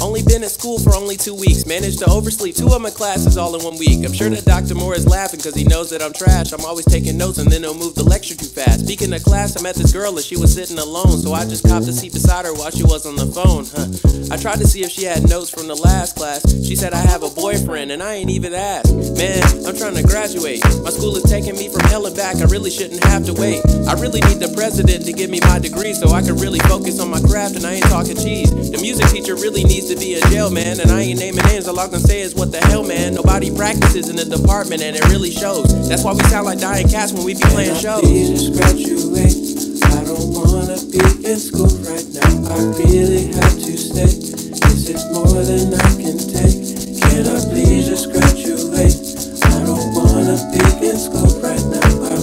Only been at school for only two weeks. Managed to oversleep two of my classes all in one week. I'm sure that Dr. Moore is laughing because he knows that I'm trash. I'm always taking notes and then he'll move the lecture too fast. Speaking of class, I met this girl and she was sitting alone. So I just copped a seat beside her while she was on the phone. Huh. I tried to see if she had notes from the last class. She said I have a boyfriend and I ain't even asked. Man, I'm trying to graduate. My school is taking me from hell and back. I really shouldn't have to wait. I really need the president to give me my degree so I can really focus on my craft and I ain't talking cheese. The music teacher really needs to be in jail, man. And I ain't naming names. All I can say is what the hell, man. Nobody practices in the department and it really shows. That's why we sound like dying cats when we be playing shows. Please graduate. I don't wanna be in school right now. I really have to stay. This is more than I can take. Can I please just graduate? I don't wanna be in school right now. I